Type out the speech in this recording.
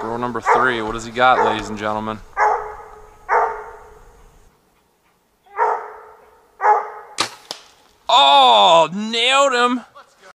Girl number three. What does he got, ladies and gentlemen? Oh, nailed him.